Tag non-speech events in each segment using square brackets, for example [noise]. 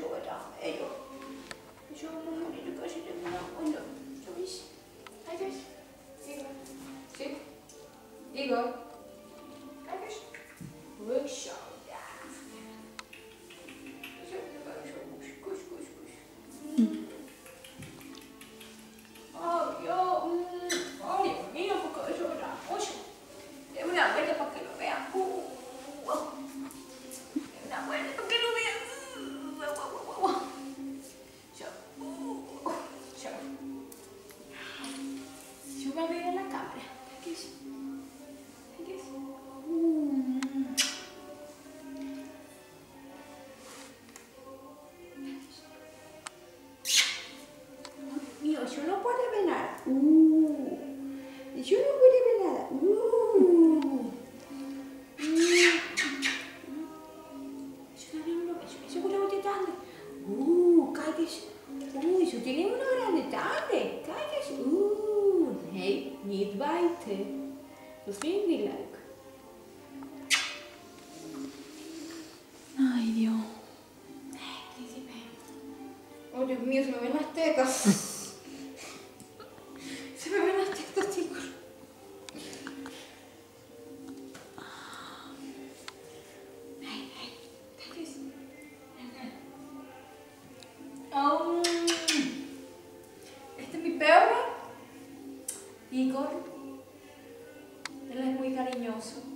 jogar. Ellos. Yo no me digo casi de una onda. ¿Sabes? Ahí ves. Igor. ¿Sí? Igor. Ahí ves. Workshop. Uh, cállese. Uh, zo tiene una grande grande. Cállese. Uh. Nee, niet bijten. Dat vind ik niet leuk. Ay, Dios. Príncipe. Oh, Dios mío, se me ven las tetas. Oh, este es mi perro. Igor. Él es muy cariñoso.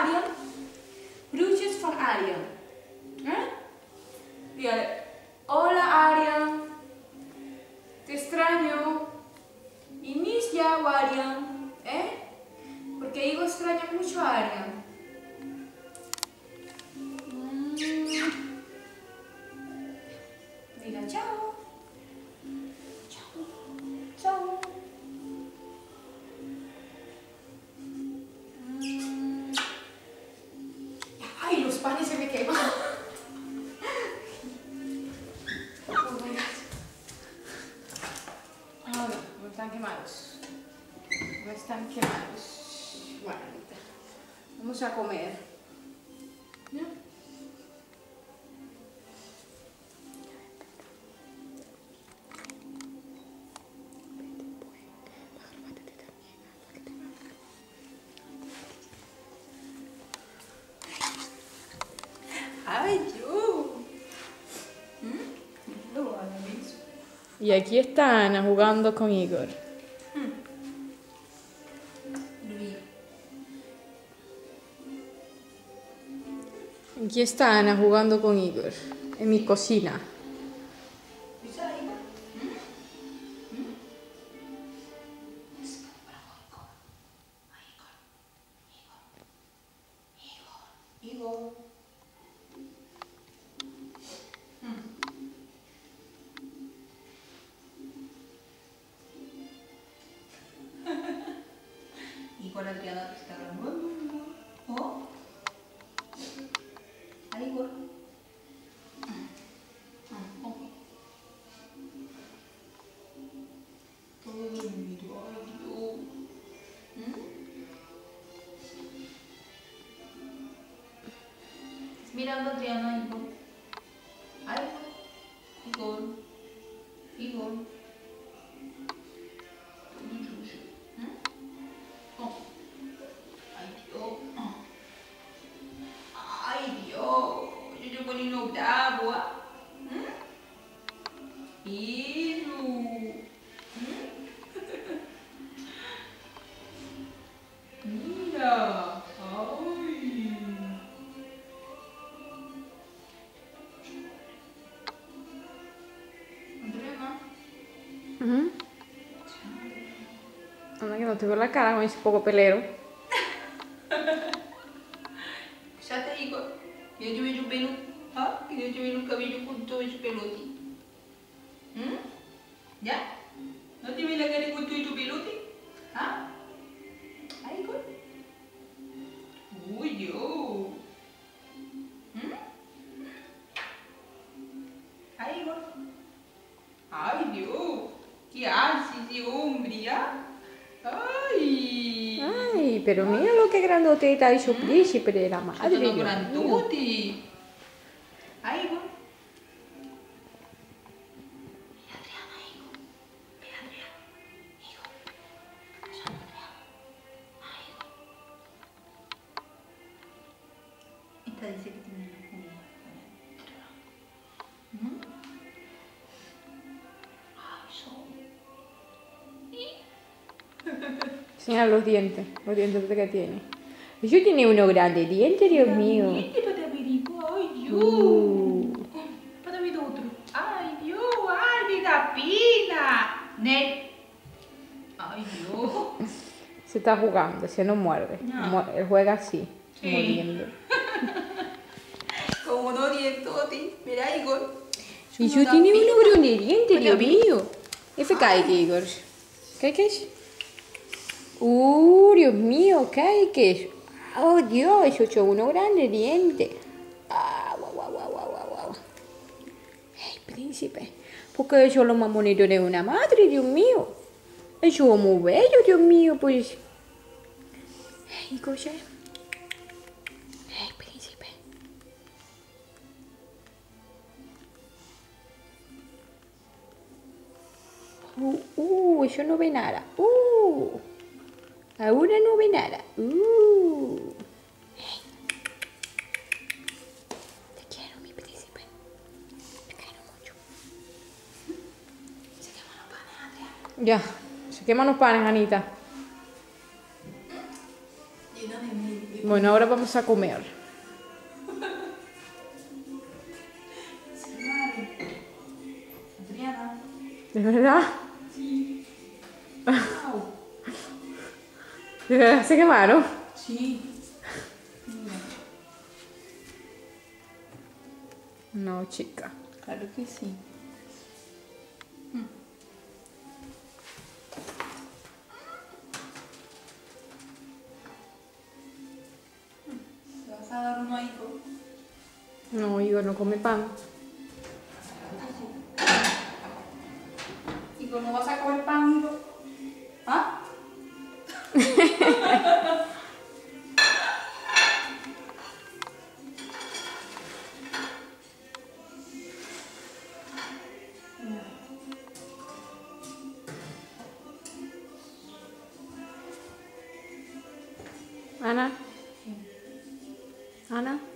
Arian? Van Arian. Vamos a comer. ¿Ya? Ay, yo. ¿Mm? Y aquí está Ana jugando con Igor. Aquí está Ana jugando con Igor. En mi cocina. Igor está grabando. ¿Oh? Ahí, Igor. Todo dormido, ay Dios. ¿Mm? Mirando Adriana, Igor. Ay, Igor. Igor. Yo estoy poniendo agua. ¿Mm? Iru. ¿Mm? Mira. Ay. Andrea, Ujú. Anda que no te veo la cara con ese poco pelero. yo hubiera un cabello corto hecho pelote. ¿Mm? ¿Ya? ¿No te ve la cara corto hecho pelote? ¿Ah? ¿Ahí con? ¡Uy, yo! ¿Mm? ¡Ahí con! ¡Ay, Dios! ¿Qué hace ese hombre, ya? ¡Ay! Pero mira lo que grandoteta hizo ¿Mm? príncipe de la madre! ¡Eso no grandote! Dice que tiene una. ¿Mm? Ay, [laughs] los dientes, los dientes que tiene. Yo tiene uno grande diente, Dios mío. Para! Uh. Para vedere outro. Ai Dio, ai mi capina! Ne. Ai Dio! [laughs] Se está jugando, se no muerde. No. Él juega así, Sí. mordiendo. Como no mira Igor. Y yo tiene uno grande diente, Olha Dios mío. Ese kijk, Igor. Kijk eens. Uh, Dios mío, eens. Oh, Dios, yo soy uno grande diente. Ah, guau, guau, guau, guau, guau. Hey, príncipe. Porque eso es lo más bonito de una madre, Dios mío. Eso es muy bello, Dios mío, pues. Hey, cosa. Uh, uh, eso no ve nada. Uh, ahora no ve nada. Uh. Hey. Te quiero, mi príncipe. Te quiero mucho. Se chiamano pane, Adria. Ya, se queman los panes, Anita. Bueno, ahora vamos a comer. ¿De verdad? ¿De [laughs] verdad se quemaron? Sí. No, chica. Claro que sí. ¿Te vas a dar uno a Ico? No, Igor no come pan. Ico, ¿no vas a comer pan, Ico? Ana. Ana.